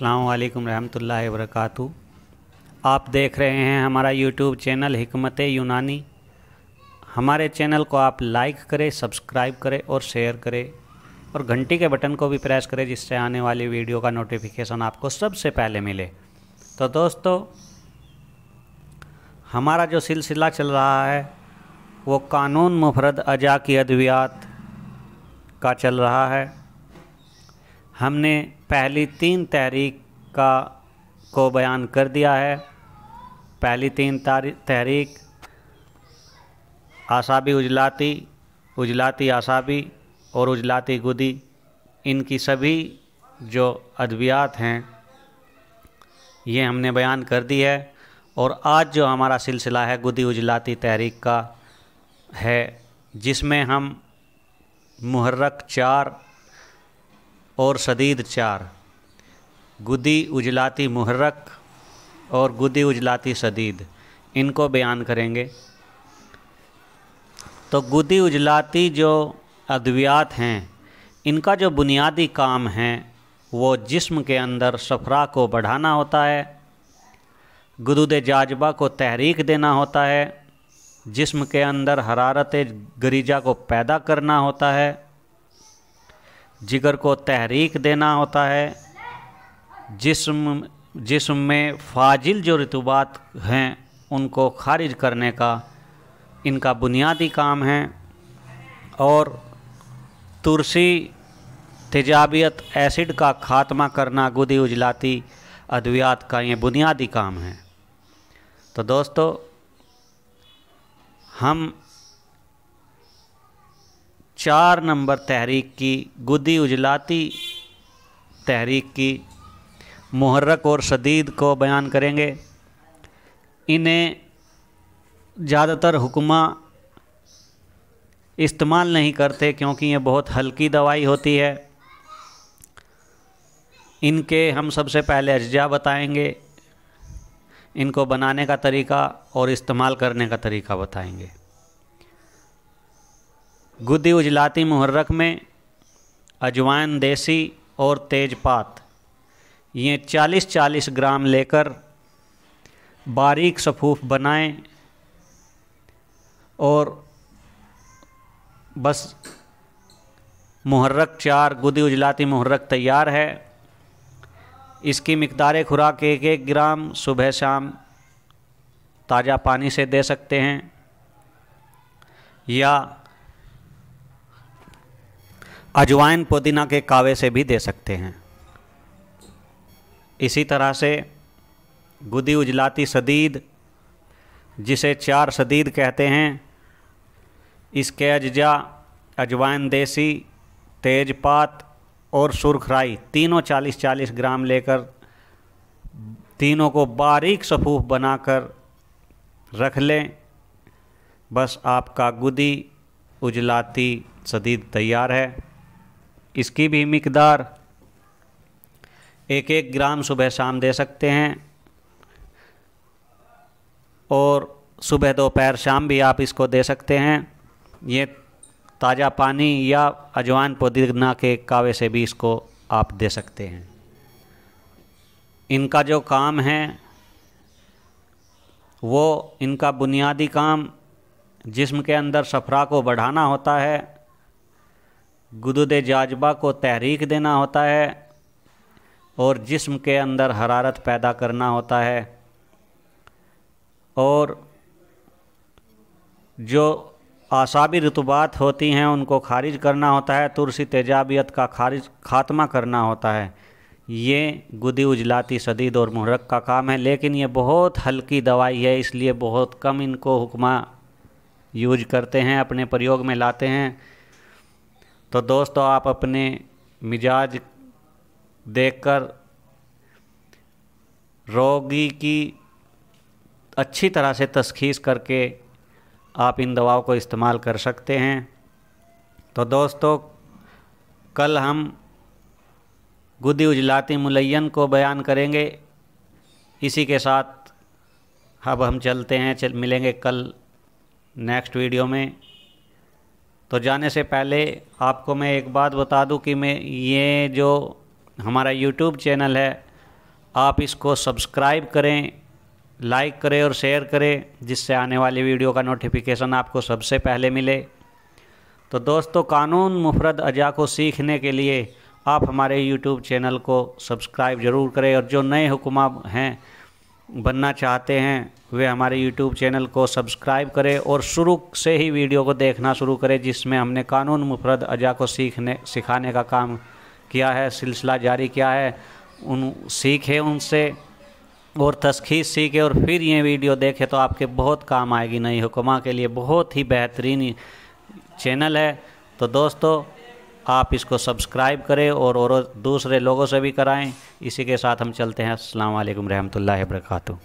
अल्लाम रहमतुल्लाहि वरकatuh आप देख रहे हैं हमारा यूट्यूब चैनल हमत यूनानी। हमारे चैनल को आप लाइक करें, सब्सक्राइब करें और शेयर करें। और घंटी के बटन को भी प्रेस करें जिससे आने वाली वीडियो का नोटिफिकेशन आपको सबसे पहले मिले। तो दोस्तों, हमारा जो सिलसिला चल रहा है, वो कानून मुफरद अजा की अद्वियात का चल रहा है। हमने पहली तीन तहरीक का, को बयान कर दिया है। पहली तीन तहरीक, आसाबी उजलाती उजलाती आसाबी और उजलाती गुदी, इनकी सभी जो अद्वियात हैं, ये हमने बयान कर दी है। और आज जो हमारा सिलसिला है गुदी उजलाती तहरीक का, है, जिसमें हम मुहर्रक चार और शदीद चार। गुदी उजलाती मुहर्रक और गुदी उजलाती सदीद। इनको बयान करेंगे। तो गुदी उजलाती जो अद्वियात हैं, इनका जो बुनियादी काम है, वो जिस्म के अंदर सफरा को बढ़ाना होता है, गुदूद जाजबा को तहरीक देना होता है, जिस्म के अंदर हरारत गरीजा को पैदा करना होता है जिगर को तहरीक देना होता है। जिस्म जिस्म में फाजिल जो रतुबात हैं, उनको खारिज करने का इनका बुनियादी काम है। और तुरसी तेजाबियत एसिड का ख़ात्मा करना, गुदी उजलाती अद्वियात का ये बुनियादी काम है। तो दोस्तों, हम चार नंबर तहरीक की, गुदी उजलाती तहरीक की, मुहर्रक और शदीद को बयान करेंगे। इन्हें ज़्यादातर हुक्मा इस्तेमाल नहीं करते क्योंकि ये बहुत हल्की दवाई होती है। इनके हम सबसे पहले अज्जा बताएँगे। इनको बनाने का तरीका और इस्तेमाल करने का तरीका बताएँगे। गुद्दी उजलाती मुहर्रक में, अजवाइन देसी और तेज़पात। ये 40-40 ग्राम लेकर बारीक सफूफ बनाएँ और बस मुहर्रक चार, गुदी उजलाती मुहर्रक तैयार है। इसकी मकदार खुराक एक एक ग्राम सुबह शाम ताज़ा पानी से दे सकते हैं या अजवाइन पुदीना के कावे से भी दे सकते हैं। इसी तरह से गुदी उजलाती सदीद, जिसे चार सदीद कहते हैं इसके अज्जा अजवाइन देसी तेज़पात और सुरख सुरखराई तीनों चालीस चालीस ग्राम लेकर, तीनों को बारीक सफूफ बनाकर रख लें। बस आपका गुदी उजलाती सदीद तैयार है। इसकी भी मकदार। एक एक ग्राम सुबह शाम दे सकते हैं। और सुबह दोपहर शाम भी आप इसको दे सकते हैं। ये ताज़ा पानी या अजवान पुदीना के कावे से भी इसको आप दे सकते हैं। इनका जो काम है, वो इनका बुनियादी काम जिस्म के अंदर सफरा को बढ़ाना होता है। गुदुद जाजबा को तहरीक देना होता है और जिस्म के अंदर हरारत पैदा करना होता है। और जो आसाबी रतुबात होती हैं, उनको खारिज करना होता है, तुरसी तेजाबियत का खारिज, ख़ात्मा करना होता है। ये गुदी उजलाती सदीद और मुहरक का काम है, लेकिन ये बहुत हल्की दवाई है, इसलिए बहुत कम इनको हुक्मा यूज़ करते हैं, अपने प्रयोग में लाते हैं। तो दोस्तों, आप अपने मिजाज देखकर रोगी की अच्छी तरह से तशखीस करके आप इन दवाओं को इस्तेमाल कर सकते हैं। तो दोस्तों, कल हम गुदी उजलाती मुलैन को बयान करेंगे। इसी के साथ अब हम चलते हैं, चल मिलेंगे कल नेक्स्ट वीडियो में। तो जाने से पहले आपको मैं एक बात बता दूँ कि मैं ये जो हमारा यूट्यूब चैनल है, आप इसको सब्सक्राइब करें लाइक करें और शेयर करें, जिससे आने वाली वीडियो का नोटिफिकेशन आपको सबसे पहले मिले। तो दोस्तों, कानून मुफरद अजा को सीखने के लिए आप हमारे यूट्यूब चैनल को सब्सक्राइब ज़रूर करें और जो नए हुक्मा हैं बनना चाहते हैं, वे हमारे यूट्यूब चैनल को सब्सक्राइब करें और शुरू से ही वीडियो को देखना शुरू करें, जिसमें हमने कानून मुफरद अजा को सीखने, सिखाने का काम किया है, सिलसिला जारी किया है। उन, सीखे उनसे और तस्खीस सीखे और फिर ये वीडियो देखे तो आपके बहुत काम आएगी नई हुक्मा के लिए। बहुत ही बेहतरीन चैनल है। तो दोस्तों, आप इसको सब्सक्राइब करें और और दूसरे लोगों से भी कराएँ। इसी के साथ हम चलते हैं। असल रहमतुल्लाहि वबरकातुहू।